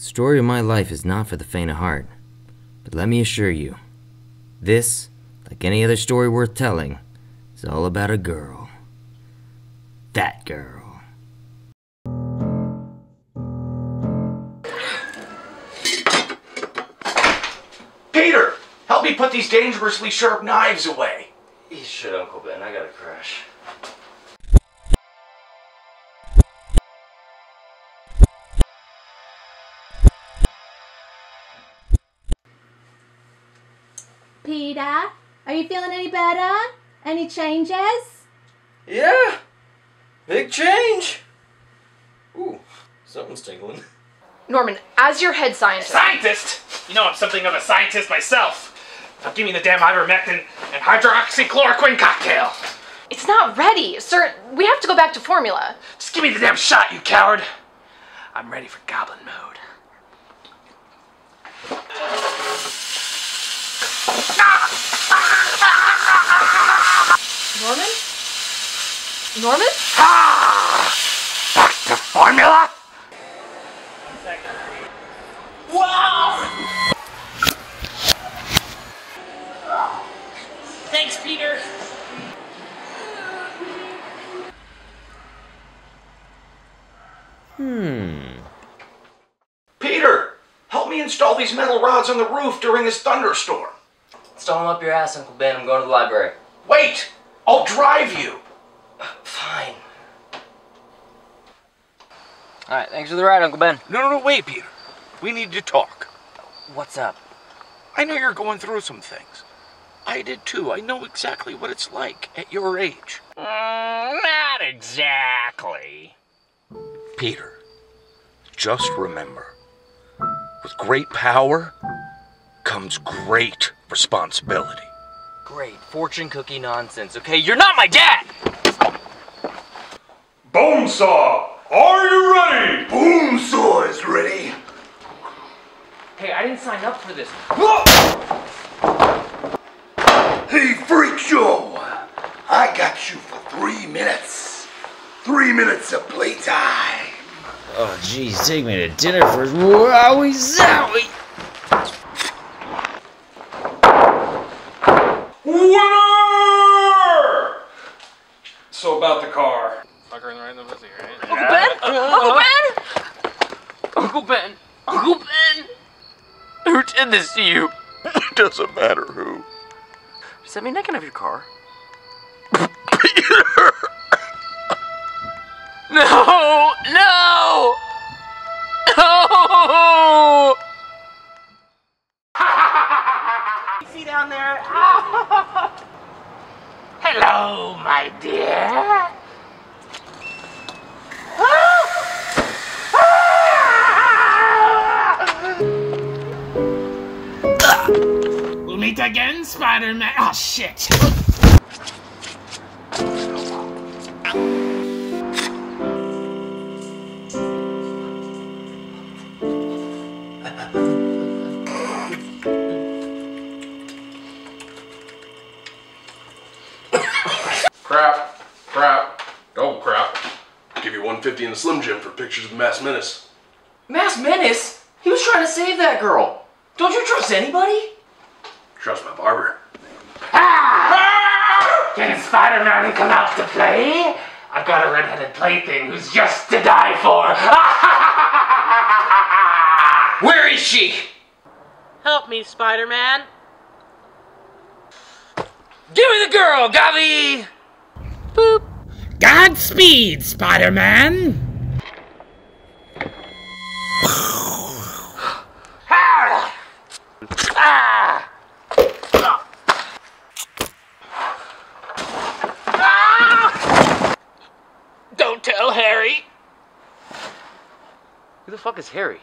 The story of my life is not for the faint of heart, but let me assure you, this, like any other story worth telling, is all about a girl. That girl. Peter, help me put these dangerously sharp knives away. Eat shit, Uncle Ben. I gotta crash. Peter, are you feeling any better? Any changes? Yeah! Big change! Ooh, something's tingling. Norman, as your head scientist, Scientist! You know I'm something of a scientist myself. Now give me the damn ivermectin and hydroxychloroquine cocktail. it's not ready. Sir, we have to go back to formula. Just give me the damn shot, you coward. I'm ready for goblin mode. Norman? Norman? Ah! Back to formula? Wow! Thanks, Peter. Hmm. Peter, help me install these metal rods on the roof during this thunderstorm. Install them up your ass, Uncle Ben. I'm going to the library. Wait! I'll drive you. Fine. Alright, thanks for the ride, Uncle Ben. No, no, no, wait, Peter. We need to talk. What's up? I know you're going through some things. I did too. I know exactly what it's like at your age. Mm, not exactly. Peter, just remember with great power comes great responsibility. Great fortune cookie nonsense, okay? You're not my dad! Bonesaw, are you ready? Bonesaw is ready. Hey, I didn't sign up for this. Hey, Freak Show! I got you for three minutes. Three minutes of playtime. Oh, geez, take me to dinner first. Wowie zowie! Winner! So about the car. Fucker in the right in the pussy, right? Uncle Ben? Uncle Ben? Uncle Ben! Uncle Ben! Who did this to you? It doesn't matter who. Does that mean I can have your car? No! No! No! See down there? Hello, my dear. We'll meet again, Spider-Man. Oh, shit. Crap. Crap. Oh, crap. Give you 150 in the Slim Jim for pictures of the Mass Menace. Mass Menace? He was trying to save that girl. Don't you trust anybody? Trust my barber. Ah! Can Spider-Man come out to play? I've got a red-headed plaything who's just to die for. Where is she? Help me, Spider-Man. Give me the girl, Gavi! Boop. Godspeed, Spider-Man. Ah! Ah! Don't tell Harry. Who the fuck is Harry?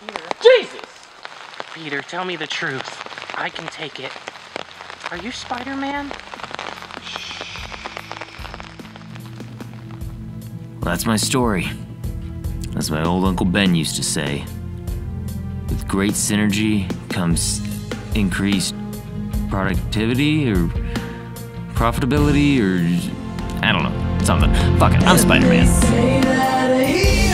Peter. Jesus! Peter, tell me the truth. I can take it. Are you Spider-Man? Well, that's my story. As my old Uncle Ben used to say. With great synergy comes increased productivity or profitability or I don't know, something. Fuck it, I'm Spider Man.